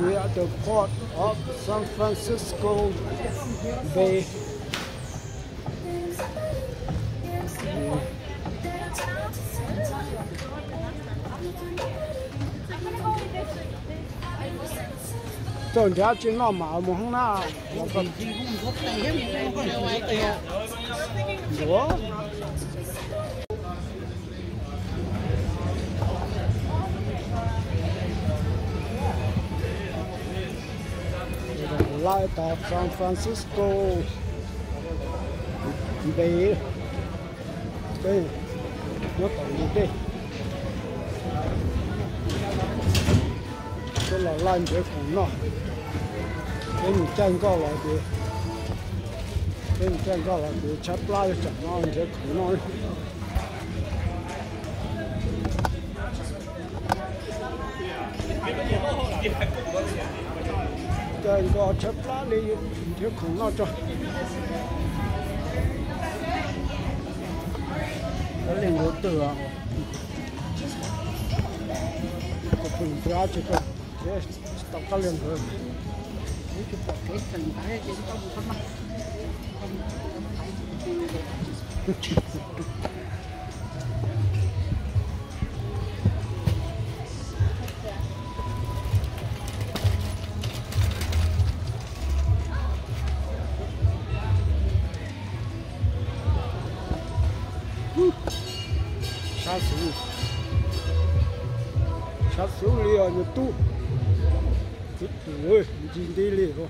we are the port of San Francisco Bay. Tôi đã chỉ nó mà một hôm nào Ủa? flight of San Francisco về đây nó tổng đi đây đó là lan để khổ nó để mình chân có lại để để mình chân có lại để chấp lại cho nó để khổ nó cái đó chập lá đi thiếu khủng lo cho đó là ngô tưởng có phần ra chứ cơ thế tập cá liền rồi cái cái tập cái phần cái cái không có mặt không không phải 啥手艺啊？泥土，哎，真滴厉害！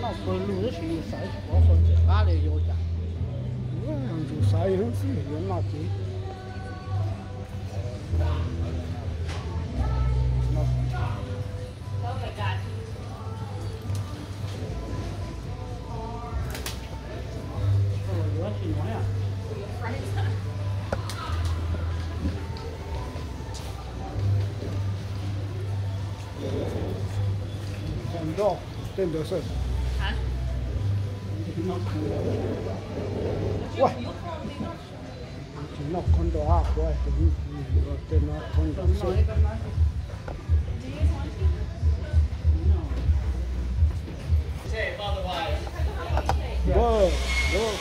那公路也是三十多分钱，哪里有价？sair não se vendo aqui. Ten dorsal. Huh? quiet and you, you got there not 20%. Tape otherwise. Whoa, whoa,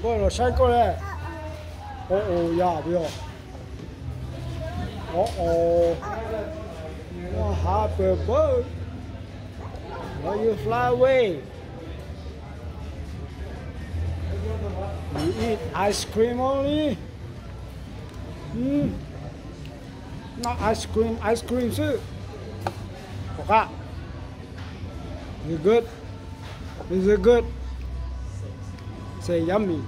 不了，先过来。哦哦，要不要？哦哦，我 happy bird，now you fly away。you eat ice cream only? Hmm. Not ice cream, ice cream soup. Okay. You good? Is it good? Say yummy.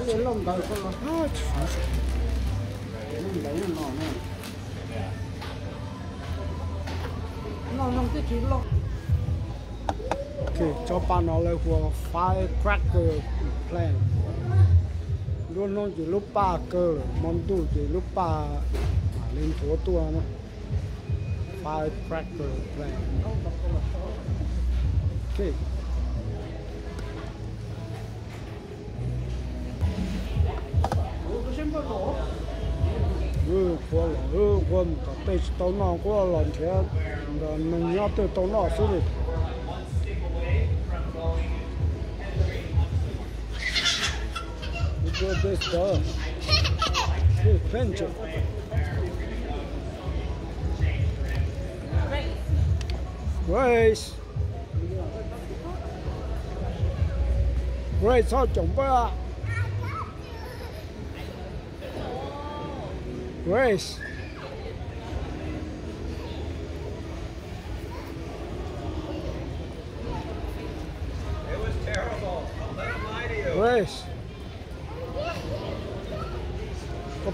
it's fine. No, no, okay chopan nó là của firecracker plan luôn luôn chỉ lúc ba cơ món tu chỉ lúc ba lên phố tua nó firecracker plan okay ừ qua là ừ quân tập tết tàu nào của là thế là mình nhớ tới tàu nào xuống sua questão. Frente. Grace. Grace, sao chuẩn với ạ? Grace. It was terrible. let him lie to you. Grace.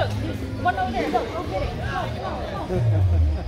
Look, one over there. Look, go get it.